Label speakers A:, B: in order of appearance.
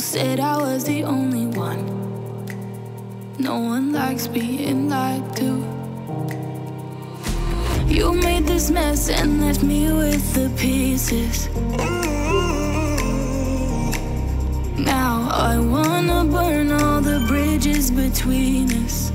A: said I was the only one. No one likes being lied to. You made this mess and left me with the pieces. Now I
B: wanna burn all the
A: bridges between us.